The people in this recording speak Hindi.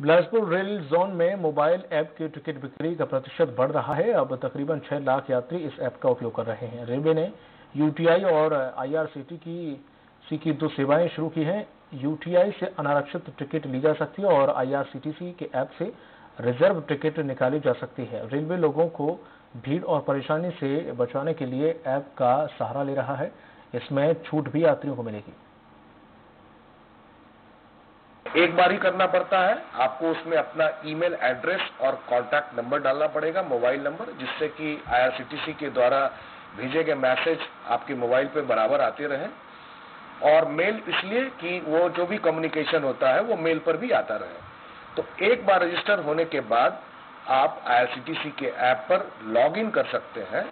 बिलासपुर रेल जोन में मोबाइल ऐप की टिकट बिक्री का प्रतिशत बढ़ रहा है। अब तकरीबन छह लाख यात्री इस ऐप का उपयोग कर रहे हैं। रेलवे ने यूटीआई और आईआरसीटी की सी की दो सेवाएँ शुरू की हैं। यूटीआई से अनारक्षित टिकट ली जा सकती है और आईआरसीटीसी के ऐप से रिज़र्व टिकट निकाली जा सकती है। रेलवे लोगों को भीड़ और परेशानी से बचाने के लिए ऐप का सहारा ले रहा है। इसमें छूट भी यात्रियों को मिलेगी। एक बार ही करना पड़ता है। आपको उसमें अपना ईमेल एड्रेस और कॉन्टैक्ट नंबर डालना पड़ेगा, मोबाइल नंबर, जिससे कि आईआरसीटीसी के द्वारा भेजे गए मैसेज आपके मोबाइल पे बराबर आते रहे। और मेल इसलिए कि वो जो भी कम्युनिकेशन होता है, वो मेल पर भी आता रहे। तो एक बार रजिस्टर होने के बाद आप आईआरसीटीसी के ऐप पर लॉग इन कर सकते हैं।